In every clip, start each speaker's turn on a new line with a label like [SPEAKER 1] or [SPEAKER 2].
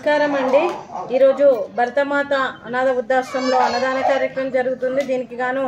[SPEAKER 1] నమస్కారం అండి. ఈరోజు భరతమాత అనాథ వృద్ధాశ్రమంలో అన్నదాన కార్యక్రమం జరుగుతుంది. దీనికి గాను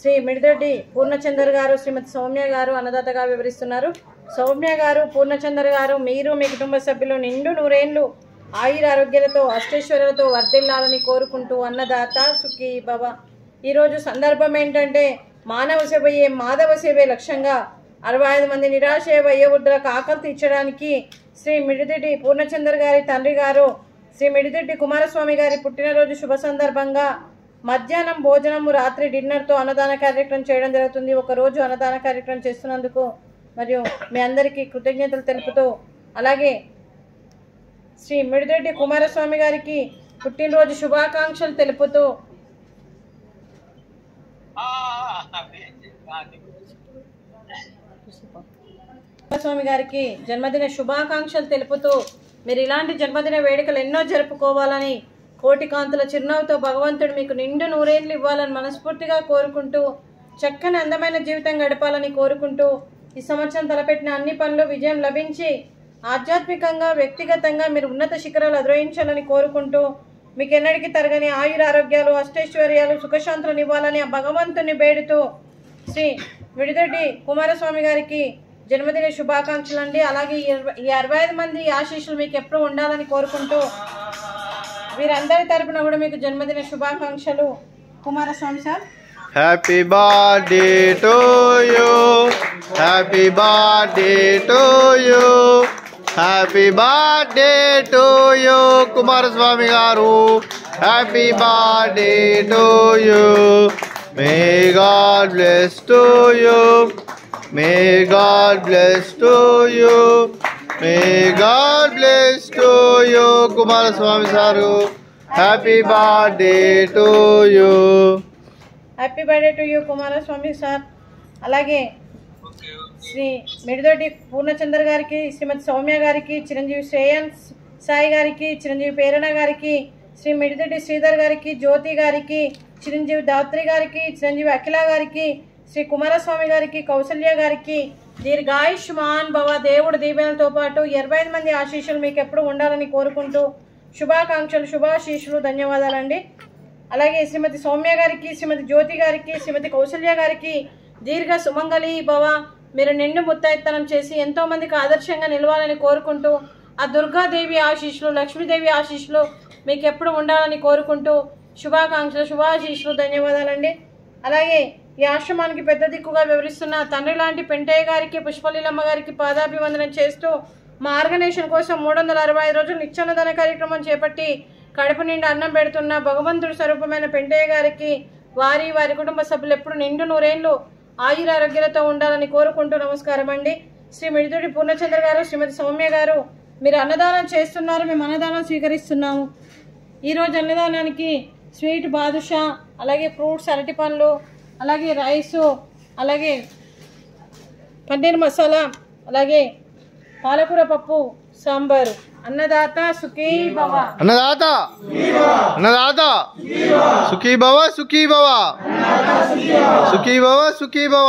[SPEAKER 1] శ్రీ మిడిదొడ్డి పూర్ణచందర్ గారు శ్రీమతి సౌమ్య గారు అన్నదాతగా వివరిస్తున్నారు. సౌమ్య గారు పూర్ణచందర్ గారు మీరు మీ కుటుంబ సభ్యులు నిండు నూరేళ్ళు ఆయుర ఆరోగ్యాలతో అష్టేశ్వరులతో వర్ధిల్లాలని కోరుకుంటూ అన్నదాత సుఖీ భవ. ఈరోజు సందర్భం ఏంటంటే మానవ సేవయే మాధవ సేవే లక్ష్యంగా అరవై ఐదు మంది నిరాశ వయోవృద్ధులకు ఆకలి తీర్చడానికి శ్రీ మిడిదిడ్డి పూర్ణచందర్ గారి తండ్రి గారు శ్రీ మిడిదిడ్డి కుమారస్వామి గారి పుట్టినరోజు శుభ సందర్భంగా మధ్యాహ్నం భోజనము రాత్రి డిన్నర్తో అన్నదాన కార్యక్రమం చేయడం జరుగుతుంది ఒక రోజు అన్నదాన కార్యక్రమం చేస్తున్నందుకు మరియు మీ అందరికీ కృతజ్ఞతలు తెలుపుతూ అలాగే శ్రీ మిడిదిడ్డి కుమారస్వామి గారికి పుట్టినరోజు శుభాకాంక్షలు తెలుపుతూ స్వామి గారికి జన్మదిన శుభాకాంక్షలు తెలుపుతూ మీరు ఇలాంటి జన్మదిన వేడుకలు ఎన్నో జరుపుకోవాలని కోటి కాంతుల చిరునవ్వుతో భగవంతుడు మీకు నిండు నూరేళ్ళు ఇవ్వాలని మనస్ఫూర్తిగా కోరుకుంటూ చక్కని అందమైన జీవితం గడపాలని కోరుకుంటూ ఈ సంవత్సరం తలపెట్టిన అన్ని పనులు విజయం లభించి ఆధ్యాత్మికంగా వ్యక్తిగతంగా మీరు ఉన్నత శిఖరాలు అధిరోహించాలని కోరుకుంటూ మీకు ఎన్నటికీ తరగని ఆయుర ఆరోగ్యాలు అష్టైశ్వర్యాలు సుఖశాంతులను ఇవ్వాలని ఆ భగవంతుని వేడుతూ శ్రీ విడిదొడ్డి కుమారస్వామి గారికి జన్మదిన శుభాకాంక్షలు అండి అలాగే ఈ ఇరవై- అరవై ఐదు మంది ఆశీస్సులు మీకు ఎప్పుడు ఉండాలని కోరుకుంటూ వీరందరి తరపున కూడా మీకు జన్మదిన శుభాకాంక్షలు. Kumaraswamy sir.
[SPEAKER 2] Happy birthday to you happy birthday to you happy birthday to you Kumaraswamy garu happy birthday to you May God bless to you. May God bless to you. May God bless to you, Kumaraswamy Saru. Happy birthday to you.
[SPEAKER 1] Happy birthday to you Kumaraswamy sir అలాగే శ్రీ మిడిదోటి పూర్ణచంద్ర గారికి శ్రీమతి సౌమ్య గారికి చిరంజీవి శ్రేయన్స్ సాయి గారికి చిరంజీవి పేరణ గారికి శ్రీ మిడిదోటి శ్రీధర్ గారికి జ్యోతి గారికి చిరంజీవి దాత్రి గారికి చిరంజీవి అఖిల గారికి శ్రీ కుమారస్వామి గారికి కౌసల్య గారికి దీర్ఘాయుష్మాన్ భవ దేవుడు దీవెనలతో పాటు ఇరవై ఐదు మంది ఆశీస్సులు మీకు ఎప్పుడు ఉండాలని కోరుకుంటూ శుభాకాంక్షలు శుభాశీస్సులు ధన్యవాదాలండి. అలాగే శ్రీమతి సౌమ్య గారికి శ్రీమతి జ్యోతి గారికి శ్రీమతి కౌసల్య గారికి దీర్ఘ సుమంగళి భవ మీరు నిండు ముత్తైత్తనం చేసి ఎంతోమందికి ఆదర్శంగా నిలవాలని కోరుకుంటూ ఆ దుర్గాదేవి ఆశీస్సులు లక్ష్మీదేవి ఆశీస్సులు మీకు ఎప్పుడు ఉండాలని కోరుకుంటూ శుభాకాంక్షలు శుభాశీషులు ధన్యవాదాలండి. అలాగే ఈ ఆశ్రమానికి పెద్ద దిక్కుగా వివరిస్తున్న తండ్రి లాంటి పెంటయ్య గారికి పుష్పలీలమ్మ గారికి పాదాభివందనం చేస్తూ మా ఆర్గనైజేషన్ కోసం మూడు వందల అరవై ఐదు రోజులు నిత్యాన్నదాన కార్యక్రమం చేపట్టి కడప నిండా అన్నం పెడుతున్న భగవంతుడి స్వరూపమైన పెంటయ్య గారికి వారి వారి కుటుంబ సభ్యులు ఎప్పుడు నిండు నూరేళ్ళు ఆయురారోగ్యాలతో ఉండాలని కోరుకుంటూ నమస్కారం అండి శ్రీ మిడిదుడి పూర్ణచంద్ర గారు శ్రీమతి సౌమ్య గారు మీరు అన్నదానం చేస్తున్నారు మేము అన్నదానం స్వీకరిస్తున్నాము. ఈరోజు అన్నదానానికి స్వీట్ బాదుషా అలాగే ఫ్రూట్స్ అరటి పండ్లు అలాగే రైసు అలాగే పన్నీర్ మసాలా అలాగే పాలకూర పప్పు సాంబారు. అన్నదాత సుఖీ భవ.
[SPEAKER 2] అన్నదాత అన్నదాత సుఖీ భవ సుఖీ భవ. సుఖీ భవ సుఖీ భవ.